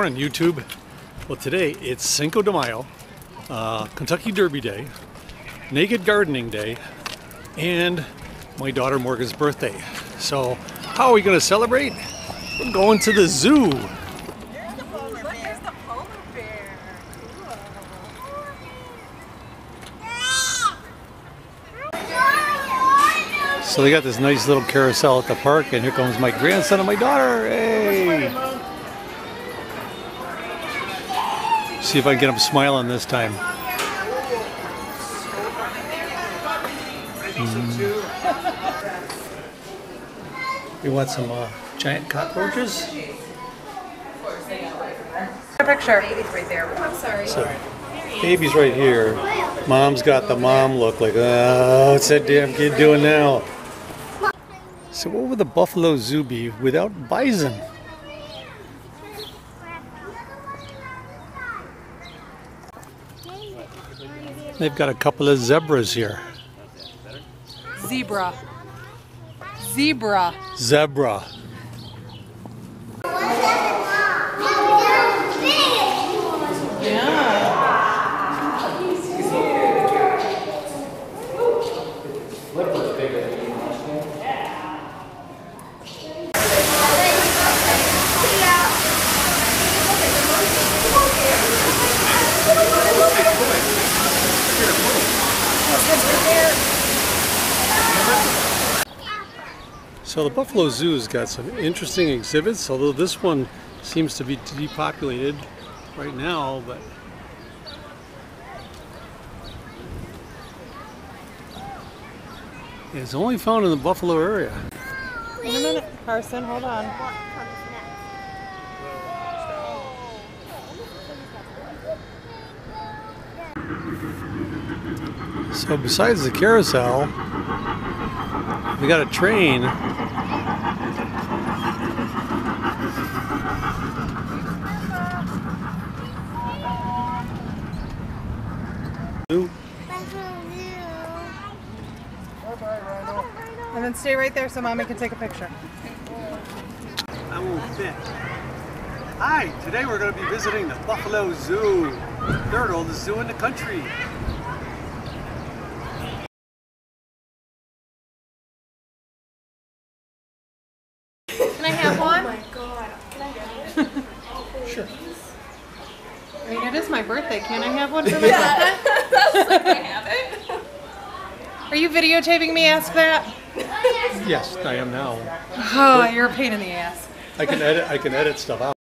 Morning, YouTube. Well, today it's Cinco de Mayo, uh, Kentucky Derby Day, Naked Gardening Day, and my daughter Morgan's birthday. So, how are we going to celebrate? We're going to the zoo. There's the polar bear. Look, there's the polar bear. So they got this nice little carousel at the park, and here comes my grandson and my daughter. Hey! See if I can get them smiling this time. Mm. You want some uh, giant cockroaches? A picture. Baby's right there. I'm sorry. So, baby's right here. Mom's got the mom look like, oh, what's that damn kid doing now? So, what would the Buffalo Zoo be without bison? They've got a couple of zebras here. Zebra. Zebra. Zebra. So the Buffalo Zoo's got some interesting exhibits, although this one seems to be depopulated right now, but it's only found in the Buffalo area. Wait a minute, Carson. Hold on. So besides the carousel, we got a train. And then stay right there so mommy can take a picture. I won't fit. Hi, today we're going to be visiting the Buffalo Zoo, third oldest zoo in the country. Can I have one? Oh my god. Can I have one? sure. I mean, it is my birthday. Can I have one for my birthday? Are you videotaping me? Ask that. Yes, I am now. Oh, you're a pain in the ass. I can edit. I can edit stuff out.